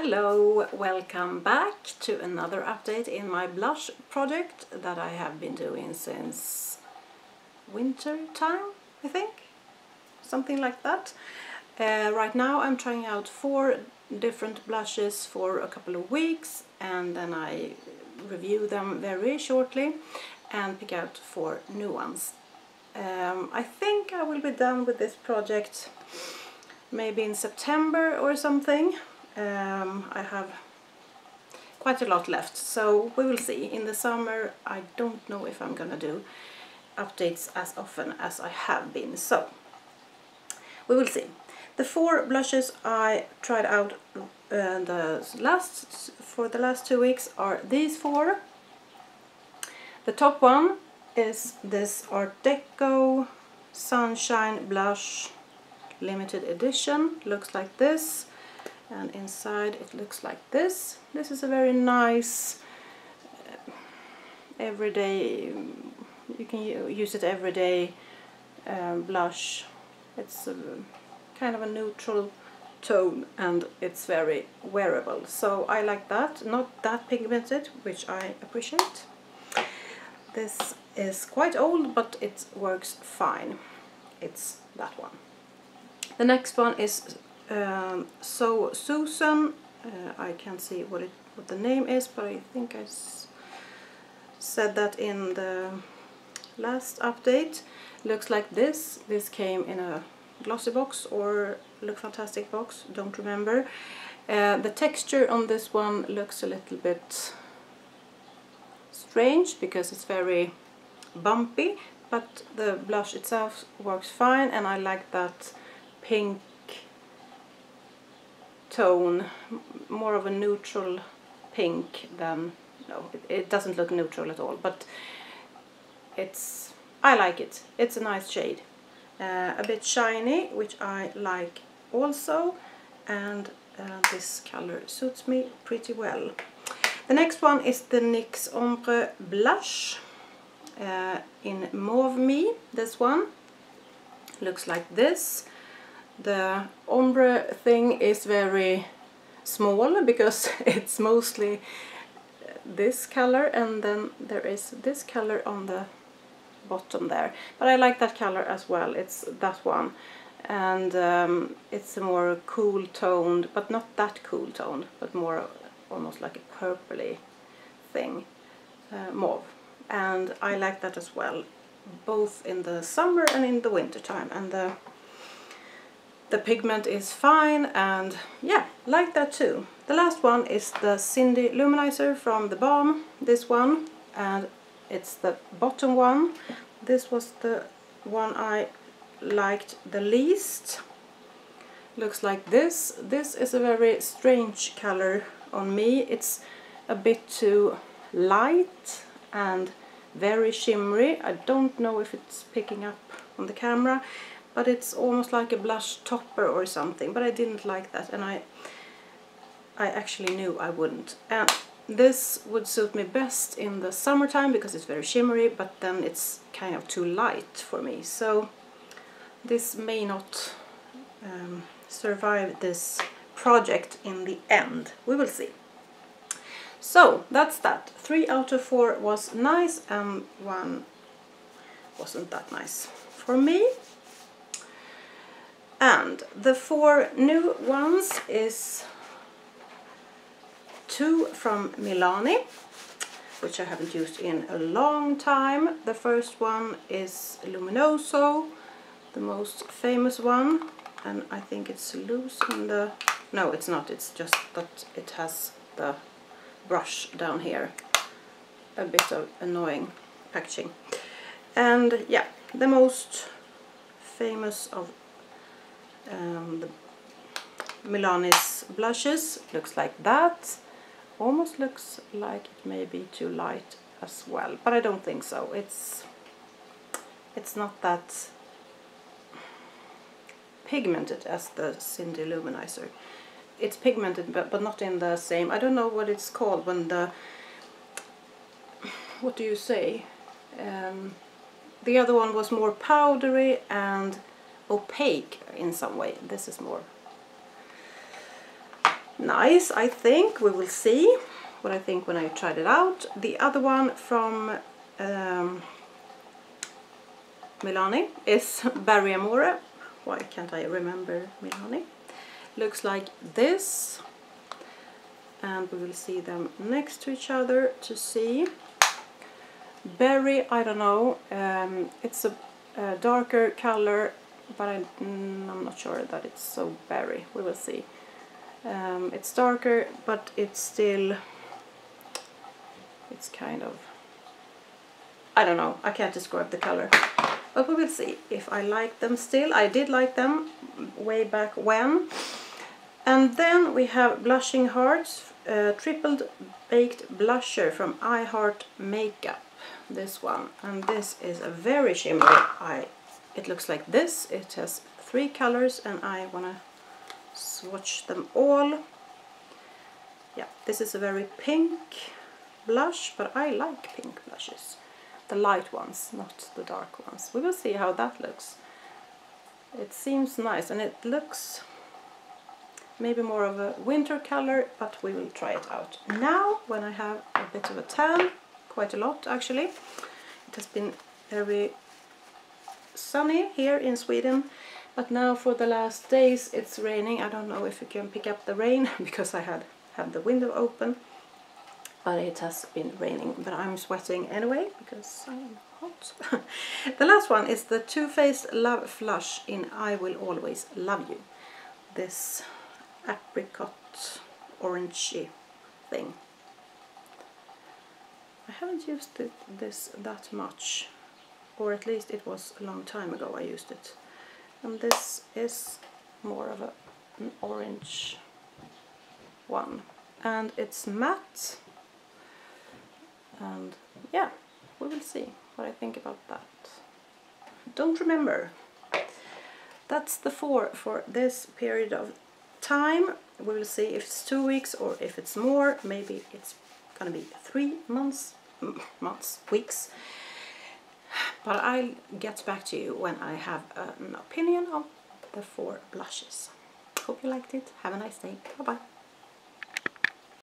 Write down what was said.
Hello, welcome back to another update in my blush project that I have been doing since winter time, I think, something like that. Uh, right now I'm trying out four different blushes for a couple of weeks and then I review them very shortly and pick out four new ones. Um, I think I will be done with this project maybe in September or something. Um, I have quite a lot left, so we will see. In the summer I don't know if I'm gonna do updates as often as I have been, so we will see. The four blushes I tried out uh, the last for the last two weeks are these four. The top one is this Art Deco Sunshine Blush limited edition. Looks like this and inside it looks like this. This is a very nice uh, everyday, you can use it everyday um, blush. It's a, kind of a neutral tone and it's very wearable. So I like that, not that pigmented, which I appreciate. This is quite old but it works fine. It's that one. The next one is um, so Susan, uh, I can't see what it what the name is, but I think I said that in the last update. Looks like this. This came in a Glossybox or Look Fantastic box, don't remember. Uh, the texture on this one looks a little bit strange because it's very bumpy, but the blush itself works fine and I like that pink tone, more of a neutral pink than, no, it, doesn't look neutral at all, but it's, I like it, it's a nice shade. Uh, a bit shiny, which I like also, and uh, this color suits me pretty well. The next one is the NYX Ombre Blush uh, in Mauve Me, this one. Looks like this the ombre thing is very small because it's mostly this color and then there is this color on the bottom there. But I like that color as well. It's that one. And um, it's a more cool toned but not that cool toned but more almost like a purpley thing uh, mauve. And I like that as well both in the summer and in the winter time and the the pigment is fine and yeah, like that too. The last one is the Cindy-Lou Manizer from the Balm, this one, and it's the bottom one. This was the one I liked the least. Looks like this. This is a very strange color on me. It's a bit too light and very shimmery. I don't know if it's picking up on the camera but it's almost like a blush topper or something. But I didn't like that and I I actually knew I wouldn't. And this would suit me best in the summertime because it's very shimmery but then it's kind of too light for me. So this may not um, survive this project in the end. We will see. So that's that. Three out of four was nice and one wasn't that nice. For me and the four new ones is two from Milani, which I haven't used in a long time. The first one is Luminoso, the most famous one, and I think it's loose in the... No, it's not, it's just that it has the brush down here. A bit of annoying packaging. And yeah, the most famous of um, the Milani's blushes looks like that. Almost looks like it may be too light as well but I don't think so. It's it's not that pigmented as the Cindy-Lou Manizer. It's pigmented but, but not in the same I don't know what it's called when the what do you say? Um, the other one was more powdery and opaque in some way. This is more nice I think. We will see what I think when I tried it out. The other one from um, Milani is Berry Amore. Why can't I remember Milani? Looks like this. And we will see them next to each other to see. Berry I don't know um, it's a, a, darker color but I, mm, I'm not sure that it's so berry we will see um, it's darker but it's still it's kind of I don't know I can't describe the color but we will see if I like them still I did like them way back when and then we have Blushing Hearts uh, Tripled Baked Blusher from I Heart Makeup. This one. And this is a very shimmery eye. It looks like this. It has three colors and I want to swatch them all. Yeah, this is a very pink blush, but I like pink blushes. The light ones, not the dark ones. We will see how that looks. It seems nice and it looks maybe more of a winter color, but we will try it out. Now, when I have a bit of a tan, quite a lot actually, it has been very sunny here in Sweden, but now for the last days it's raining. I don't know if you can pick up the rain because I had had the window open, but it has been raining, but I'm sweating anyway because I'm hot. the last one is the Too Faced Love Flush in I Will Always Love You. This apricot orangey thing. I haven't used it, this that much, or at least it was a long time ago I used it. And this is more of a, an orange one. And it's matte. And yeah, we will see what I think about that. Don't remember. That's the four for this period of time we will see if it's two weeks or if it's more maybe it's gonna be three months months weeks but I'll get back to you when I have an opinion of the four blushes. Hope you liked it. Have a nice day. Bye bye